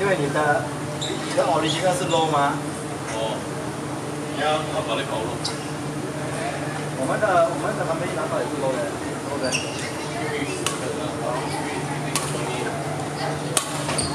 因为你的你的 original 是 low 吗？哦，你要他把你搞了。我们的我们的旁边拿到也是 low 的，low 的。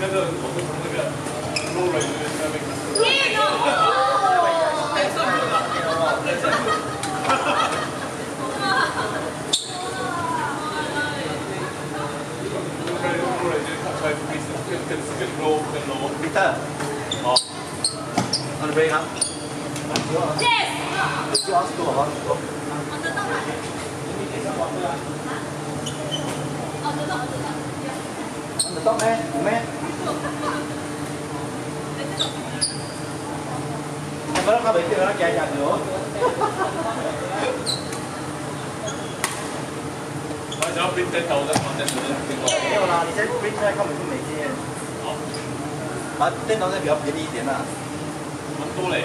那个我们都从那个撸了，就是下面。耶！哦。没事，没事。哈哈哈哈哈。哈哈哈哈哈。撸了，就是刚才不是，可可可撸可撸。Peter。哦。Andre 阿。Jeff。就 off 度哈。哦，得得。哈？哦，得得，得得。还没到开币机，我开电脑。我想要边电脑的，边电脑的。没有啦，你先边电脑根本就没经验。好，买电脑的比较便宜一点啦。很多嘞。